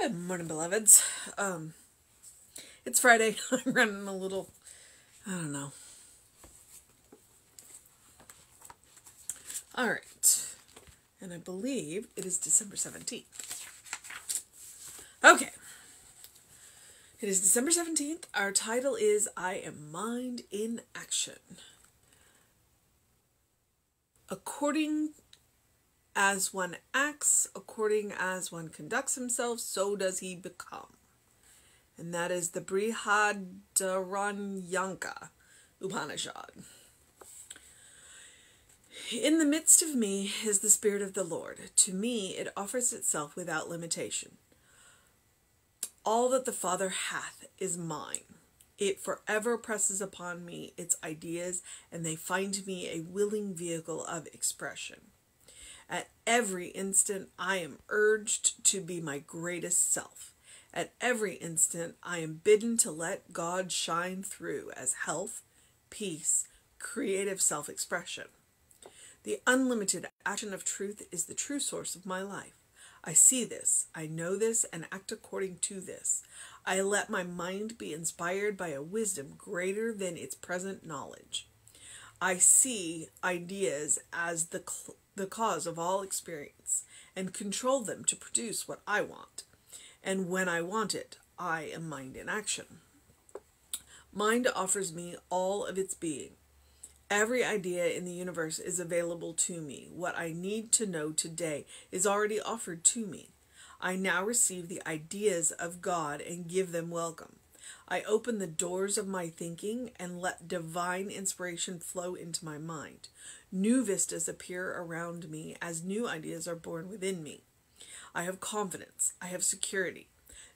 Good morning, beloveds. Um, it's Friday. I'm running a little, I don't know. All right. And I believe it is December 17th. Okay. It is December 17th. Our title is I Am Mind in Action. According as one acts, according as one conducts himself, so does he become. And that is the Brihadaranyaka Upanishad. In the midst of me is the Spirit of the Lord. To me it offers itself without limitation. All that the Father hath is mine. It forever presses upon me its ideas, and they find me a willing vehicle of expression. At every instant, I am urged to be my greatest self. At every instant, I am bidden to let God shine through as health, peace, creative self expression. The unlimited action of truth is the true source of my life. I see this, I know this, and act according to this. I let my mind be inspired by a wisdom greater than its present knowledge. I see ideas as the the cause of all experience, and control them to produce what I want. And when I want it, I am mind in action. Mind offers me all of its being. Every idea in the universe is available to me. What I need to know today is already offered to me. I now receive the ideas of God and give them welcome. I open the doors of my thinking and let divine inspiration flow into my mind. New vistas appear around me as new ideas are born within me. I have confidence. I have security.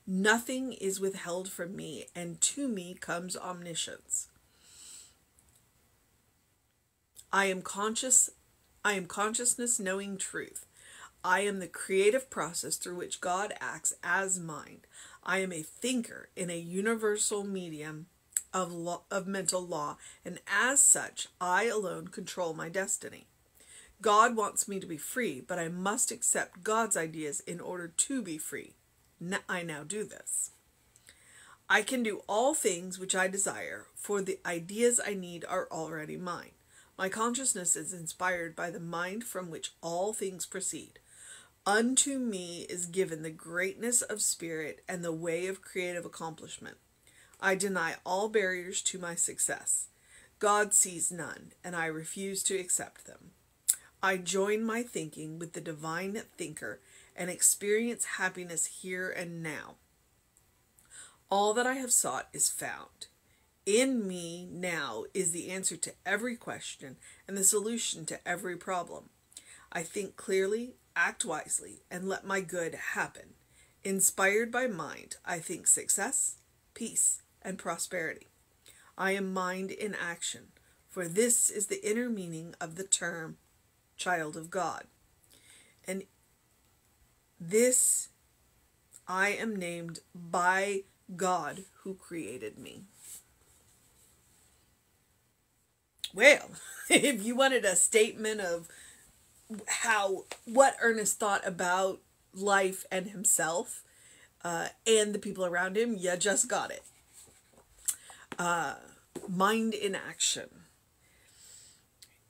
Nothing is withheld from me, and to me comes omniscience. I am conscious. I am consciousness knowing truth. I am the creative process through which God acts as mind. I am a thinker in a universal medium of, of mental law, and as such, I alone control my destiny. God wants me to be free, but I must accept God's ideas in order to be free. I now do this. I can do all things which I desire, for the ideas I need are already mine. My consciousness is inspired by the mind from which all things proceed. Unto me is given the greatness of spirit and the way of creative accomplishment. I deny all barriers to my success. God sees none, and I refuse to accept them. I join my thinking with the divine thinker and experience happiness here and now. All that I have sought is found. In me now is the answer to every question and the solution to every problem. I think clearly, act wisely, and let my good happen. Inspired by mind, I think success, peace, and prosperity. I am mind in action, for this is the inner meaning of the term child of God. And this I am named by God who created me. Well, if you wanted a statement of how what Ernest thought about life and himself uh, and the people around him, you just got it uh, mind in action.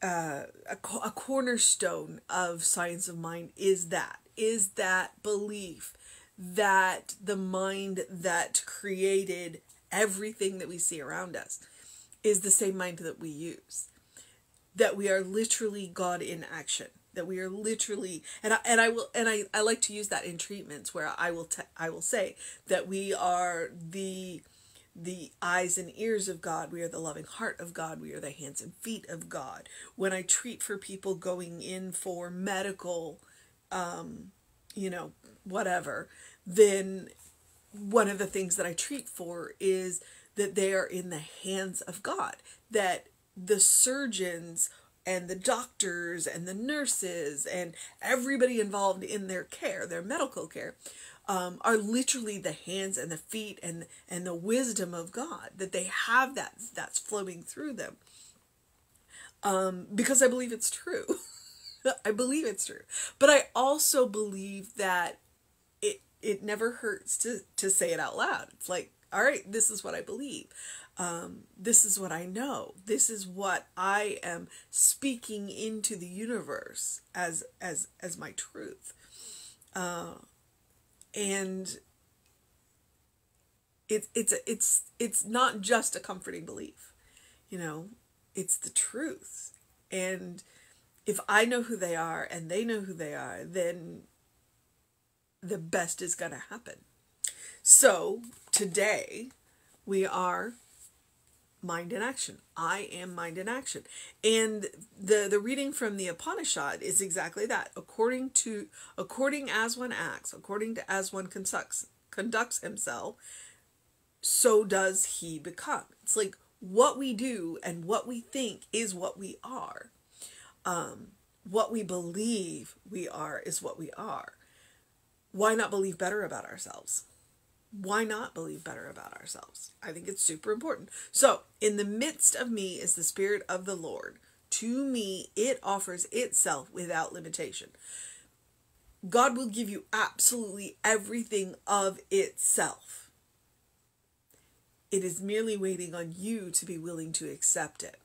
Uh, a, a cornerstone of science of mind is that is that belief that the mind that created everything that we see around us is the same mind that we use that we are literally god in action that we are literally and I, and I will and I, I like to use that in treatments where I will te- I will say that we are the the eyes and ears of God. We are the loving heart of God. We are the hands and feet of God. When I treat for people going in for medical, um, you know, whatever, then one of the things that I treat for is that they are in the hands of God. That the surgeons and the doctors and the nurses and everybody involved in their care, their medical care, um, are literally the hands and the feet and and the wisdom of God that they have that that's flowing through them. Um, because I believe it's true. I believe it's true, but I also believe that it it never hurts to to say it out loud. It's like, all right, this is what I believe. Um, this is what I know. This is what I am speaking into the universe as as as my truth. Uh, and it's it's it's it's not just a comforting belief, you know. It's the truth, and if I know who they are and they know who they are, then the best is going to happen. So today we are mind in action. I am mind in action. And the the reading from the Upanishad is exactly that. According to according as one acts, according to as one conducts conducts himself, so does he become. It's like what we do and what we think is what we are. Um, what we believe we are is what we are. Why not believe better about ourselves? Why not believe better about ourselves? I think it's super important. So, in the midst of me is the Spirit of the Lord. To me, it offers itself without limitation. God will give you absolutely everything of itself. It is merely waiting on you to be willing to accept it.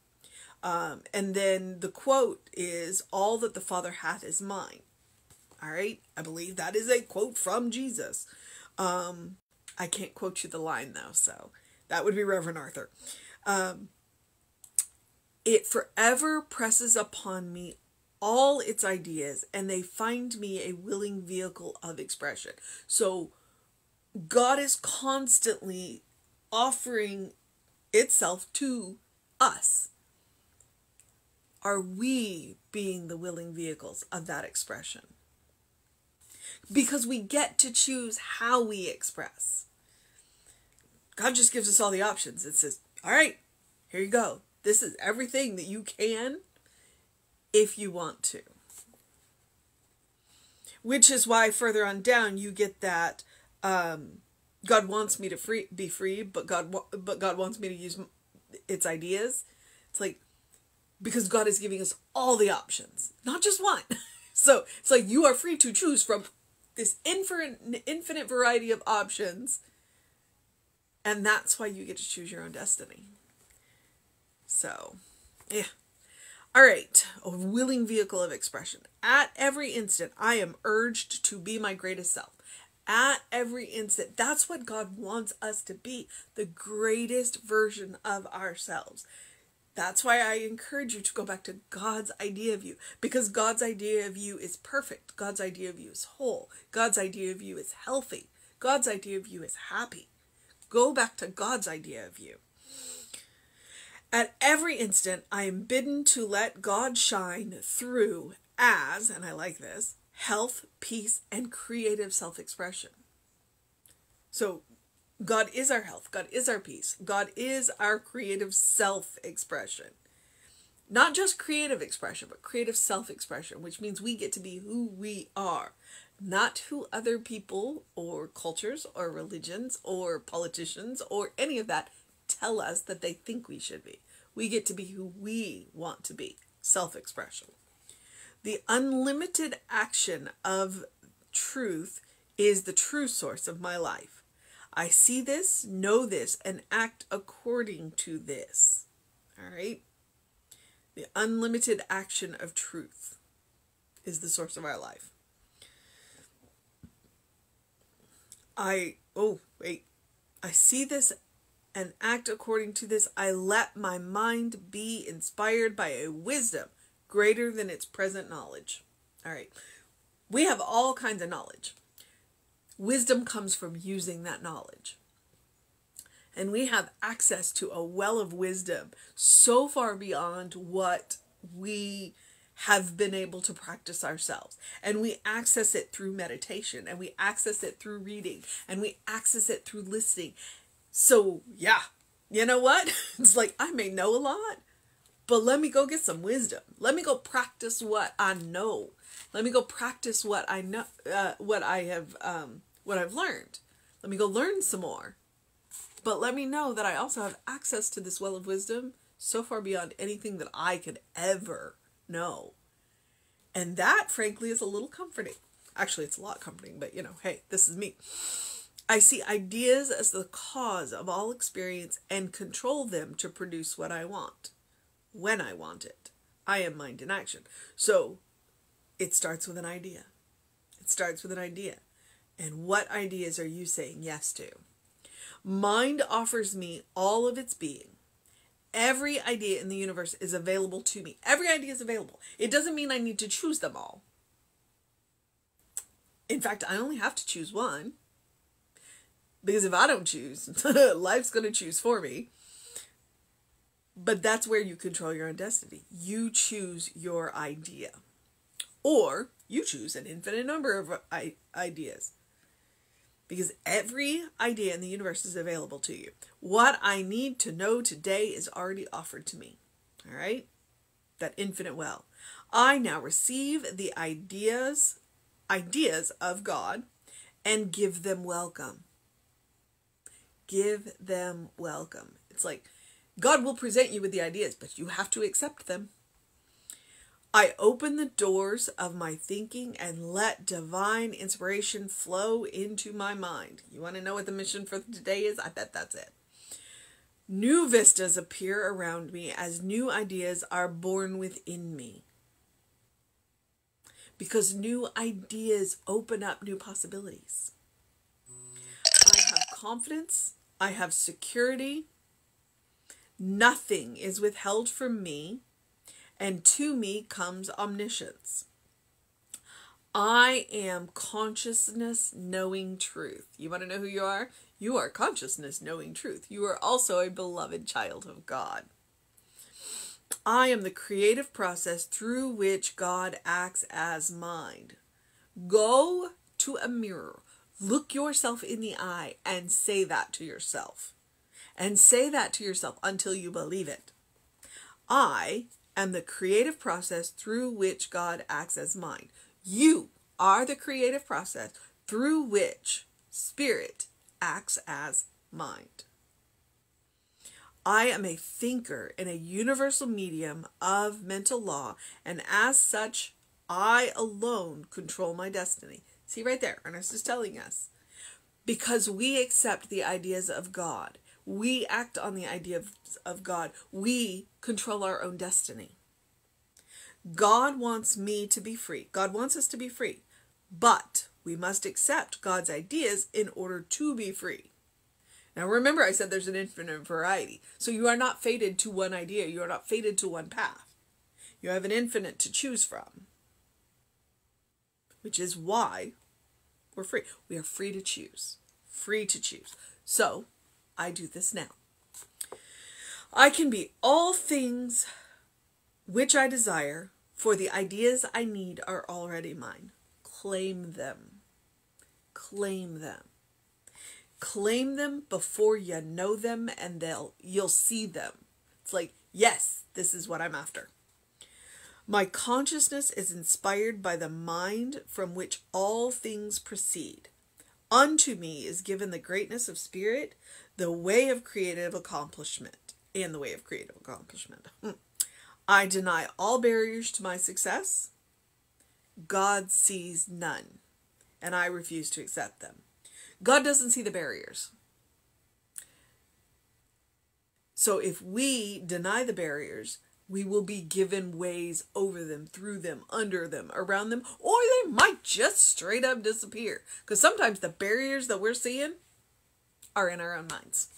Um, and then the quote is, All that the Father hath is mine. All right, I believe that is a quote from Jesus. Um, I can't quote you the line though, so that would be Reverend Arthur. Um, it forever presses upon me all its ideas, and they find me a willing vehicle of expression. So, God is constantly offering itself to us. Are we being the willing vehicles of that expression? Because we get to choose how we express. God just gives us all the options. It says, all right, here you go. This is everything that you can if you want to. Which is why further on down you get that um, God wants me to free be free, but God but God wants me to use its ideas. It's like because God is giving us all the options, not just one. so it's like you are free to choose from this infinite infinite variety of options, and that's why you get to choose your own destiny. So, yeah. All right, a willing vehicle of expression. At every instant, I am urged to be my greatest self at every instant. That's what God wants us to be the greatest version of ourselves. That's why I encourage you to go back to God's idea of you because God's idea of you is perfect. God's idea of you is whole. God's idea of you is healthy. God's idea of you is happy. Go back to God's idea of you. At every instant, I am bidden to let God shine through as, and I like this, health, peace, and creative self expression. So, God is our health, God is our peace, God is our creative self expression. Not just creative expression, but creative self expression, which means we get to be who we are, not who other people or cultures or religions or politicians or any of that tell us that they think we should be. We get to be who we want to be self expression. The unlimited action of truth is the true source of my life. I see this, know this, and act according to this. All right? The unlimited action of truth is the source of our life. I, oh, wait. I see this and act according to this. I let my mind be inspired by a wisdom greater than its present knowledge. All right. We have all kinds of knowledge. Wisdom comes from using that knowledge. And we have access to a well of wisdom so far beyond what we have been able to practice ourselves. And we access it through meditation, and we access it through reading, and we access it through listening. So, yeah, you know what? It's like I may know a lot, but let me go get some wisdom. Let me go practice what I know. Let me go practice what I know, uh, what I have, um, what I've learned. Let me go learn some more. But let me know that I also have access to this well of wisdom so far beyond anything that I could ever know. And that, frankly, is a little comforting. Actually, it's a lot comforting, but you know, hey, this is me. I see ideas as the cause of all experience and control them to produce what I want when I want it. I am mind in action. So it starts with an idea. It starts with an idea. And what ideas are you saying yes to? Mind offers me all of its being. Every idea in the universe is available to me. Every idea is available. It doesn't mean I need to choose them all. In fact, I only have to choose one. Because if I don't choose, life's going to choose for me. But that's where you control your own destiny. You choose your idea. Or you choose an infinite number of ideas. Because every idea in the universe is available to you. What I need to know today is already offered to me. All right? That infinite well. I now receive the ideas ideas of God and give them welcome. Give them welcome. It's like God will present you with the ideas, but you have to accept them. I open the doors of my thinking and let divine inspiration flow into my mind. You want to know what the mission for today is? I bet that's it. New vistas appear around me as new ideas are born within me because new ideas open up new possibilities. I have confidence, I have security. Nothing is withheld from me, and to me comes omniscience. I am consciousness knowing truth. You want to know who you are? You are consciousness knowing truth. You are also a beloved child of God. I am the creative process through which God acts as mind. Go to a mirror, look yourself in the eye, and say that to yourself. And say that to yourself until you believe it. I am the creative process through which God acts as mind. You are the creative process through which spirit acts as mind. I am a thinker in a universal medium of mental law, and as such, I alone control my destiny. See right there, Ernest is telling us. Because we accept the ideas of God, we act on the idea of, of God, we control our own destiny. God wants me to be free. God wants us to be free. But we must accept God's ideas in order to be free. Now remember, I said there's an infinite variety. So you are not fated to one idea, you are not fated to one path. You have an infinite to choose from, which is why we're free. We are free to choose. Free to choose. So I do this now. I can be all things which I desire, for the ideas I need are already mine. Claim them. Claim them claim them before you know them and they'll you'll see them it's like yes this is what i'm after my consciousness is inspired by the mind from which all things proceed unto me is given the greatness of spirit the way of creative accomplishment and the way of creative accomplishment hmm. i deny all barriers to my success god sees none and i refuse to accept them God doesn't see the barriers. So if we deny the barriers, we will be given ways over them, through them, under them, around them, or they might just straight up disappear. Because sometimes the barriers that we're seeing are in our own minds.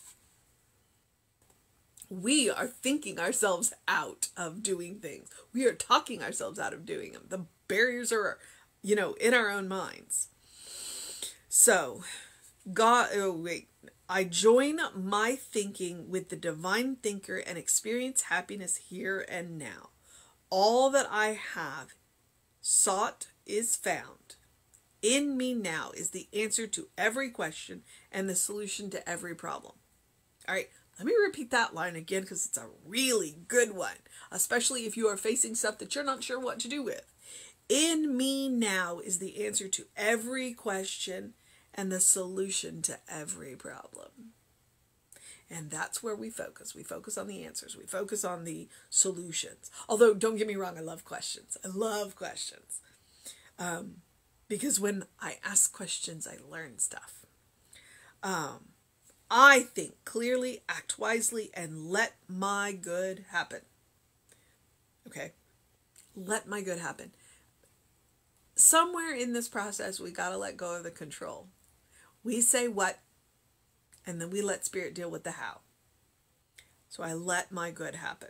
We are thinking ourselves out of doing things. We are talking ourselves out of doing them. The barriers are, you know, in our own minds. So, God, oh wait, I join my thinking with the divine thinker and experience happiness here and now. All that I have sought is found. In me now is the answer to every question and the solution to every problem. All right, let me repeat that line again because it's a really good one, especially if you are facing stuff that you're not sure what to do with. In me now is the answer to every question and the solution to every problem. And that's where we focus. We focus on the answers. We focus on the solutions. Although, don't get me wrong, I love questions. I love questions. Um, because when I ask questions, I learn stuff. Um, I think clearly, act wisely, and let my good happen. Okay? Let my good happen. Somewhere in this process, we got to let go of the control. We say what, and then we let Spirit deal with the how. So I let my good happen.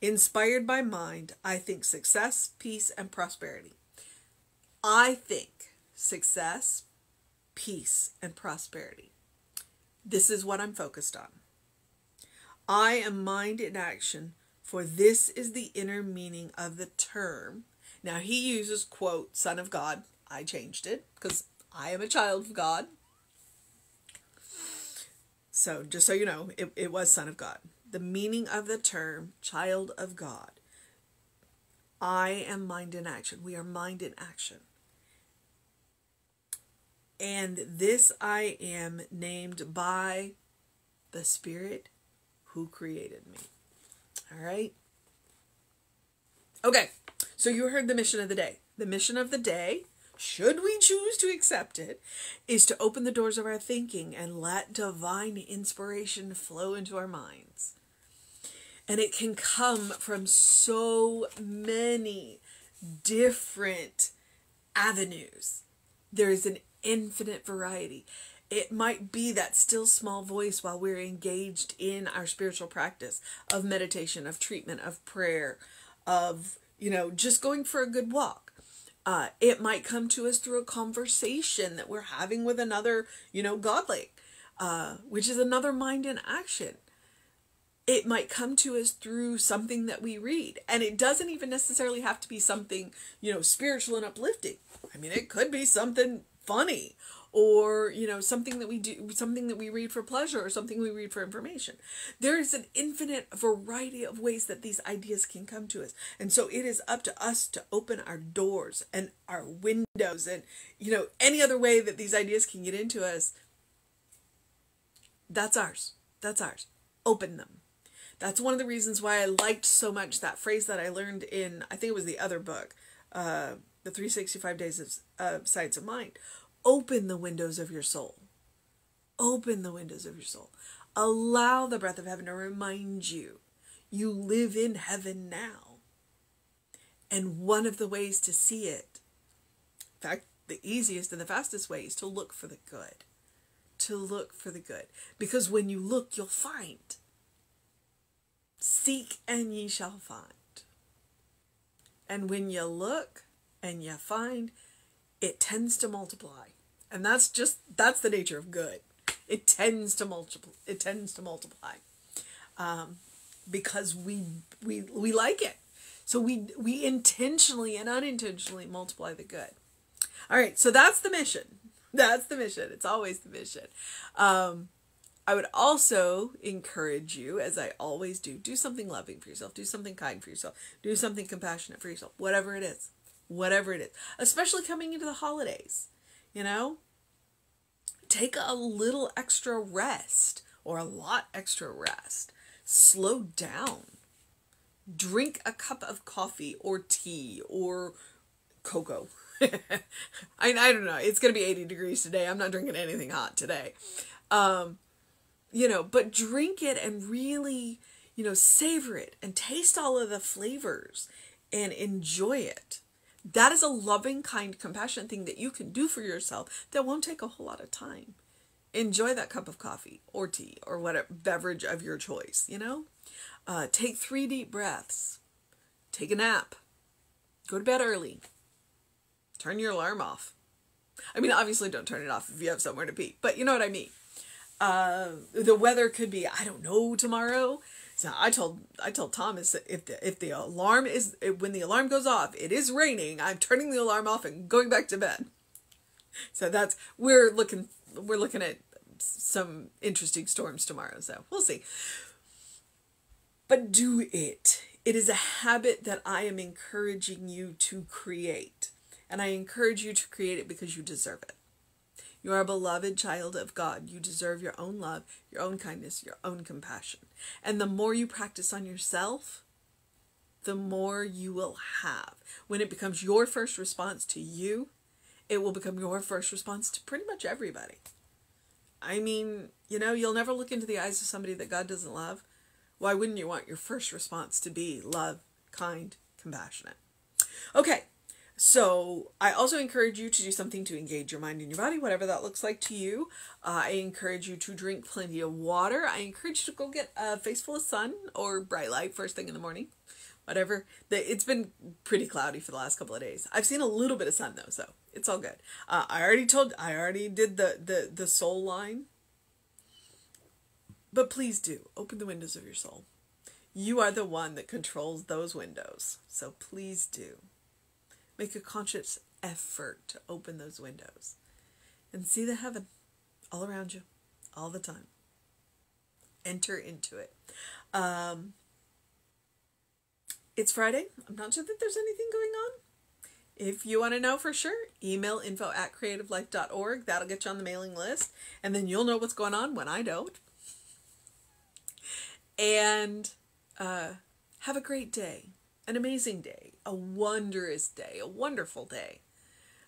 Inspired by mind, I think success, peace, and prosperity. I think success, peace, and prosperity. This is what I'm focused on. I am mind in action, for this is the inner meaning of the term. Now he uses, quote, Son of God. I changed it because I am a child of God. So just so you know, it, it was Son of God. The meaning of the term child of God. I am mind in action. We are mind in action and this I am named by the Spirit who created me. All right. Okay, so you heard the mission of the day. The mission of the day, should we choose to accept it, is to open the doors of our thinking and let divine inspiration flow into our minds. And it can come from so many different avenues. There is an infinite variety. It might be that still small voice while we're engaged in our spiritual practice of meditation, of treatment, of prayer, of, you know, just going for a good walk. Uh, it might come to us through a conversation that we're having with another, you know, godly, uh, which is another mind in action it might come to us through something that we read and it doesn't even necessarily have to be something you know spiritual and uplifting i mean it could be something funny or you know something that we do something that we read for pleasure or something we read for information. There is an infinite variety of ways that these ideas can come to us. And so it is up to us to open our doors and our windows and you know any other way that these ideas can get into us. That's ours. That's ours. Open them. That's one of the reasons why i liked so much that phrase that i learned in i think it was the other book uh, the 365 days of uh, science of mind. Open the windows of your soul. Open the windows of your soul. Allow the breath of heaven to remind you you live in heaven now. And one of the ways to see it in fact the easiest and the fastest way is to look for the good. To look for the good. Because when you look you'll find. Seek and ye shall find and when you look and you find it tends to multiply. And that's just that's the nature of good. It tends to multiply. It tends to multiply, um, because we we we like it. So we we intentionally and unintentionally multiply the good. All right, so that's the mission. That's the mission. It's always the mission. Um, I would also encourage you, as I always do, do something loving for yourself, do something kind for yourself, do something compassionate for yourself, whatever it is whatever it is, especially coming into the holidays, you know? Take a little extra rest or a lot extra rest. Slow down. Drink a cup of coffee or tea or cocoa. I, I don't know. It's going to be 80 degrees today. I'm not drinking anything hot today. Um, you know, but drink it and really, you know, savor it and taste all of the flavors and enjoy it that is a loving, kind, compassionate thing that you can do for yourself that won't take a whole lot of time. Enjoy that cup of coffee or tea or whatever beverage of your choice, you know? Uh, take three deep breaths. Take a nap. Go to bed early. Turn your alarm off. I mean, obviously, don't turn it off if you have somewhere to be, but you know what I mean. Uh, the weather could be, I don't know, tomorrow. So I told I told Thomas if the if the alarm is when the alarm goes off, it is raining. I'm turning the alarm off and going back to bed. So that's we're looking we're looking at some interesting storms tomorrow. So we'll see. But do it. It is a habit that I am encouraging you to create. And I encourage you to create it because you deserve it. You are a beloved child of God. You deserve your own love, your own kindness, your own compassion. And the more you practice on yourself, the more you will have. When it becomes your first response to you, it will become your first response to pretty much everybody. I mean, you know, you'll never look into the eyes of somebody that God doesn't love. Why wouldn't you want your first response to be love, kind, compassionate? Okay, so I also encourage you to do something to engage your mind and your body, whatever that looks like to you. Uh, I encourage you to drink plenty of water. I encourage you to go get a face full of sun or bright light first thing in the morning. Whatever. It's been pretty cloudy for the last couple of days. I've seen a little bit of sun though, so it's all good. Uh, I already told, I already did the the the soul line. But please do open the windows of your soul. You are the one that controls those windows. So please do. Make a conscious effort to open those windows and see the heaven all around you, all the time. Enter into it. Um, it's Friday. I'm not sure that there's anything going on. If you want to know for sure, email info at creativelife.org. That'll get you on the mailing list. And then you'll know what's going on when I don't. And uh, have a great day, an amazing day, a wondrous day, a wonderful day,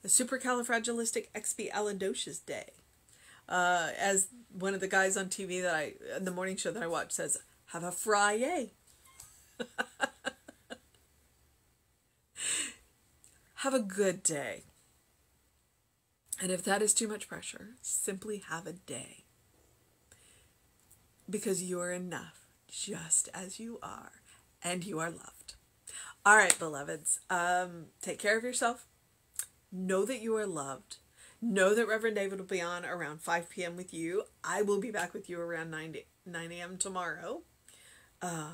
a supercalifragilisticexpialidocious day. Uh, as one of the guys on TV that I, the morning show that I watch says, have a Friday. have a good day. And if that is too much pressure, simply have a day. Because you are enough just as you are, and you are loved. All right, beloveds, um, take care of yourself. Know that you are loved. Know that Reverend David will be on around 5 p.m. with you. I will be back with you around 9, 9 a.m. tomorrow. Uh,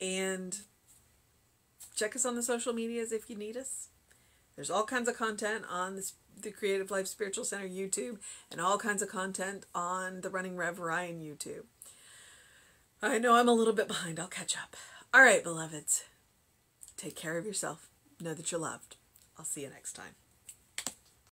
and check us on the social medias if you need us. There's all kinds of content on this, the Creative Life Spiritual Center YouTube and all kinds of content on the Running Rev Ryan YouTube. I know I'm a little bit behind. I'll catch up. All right, beloveds. Take care of yourself. Know that you're loved. I'll see you next time.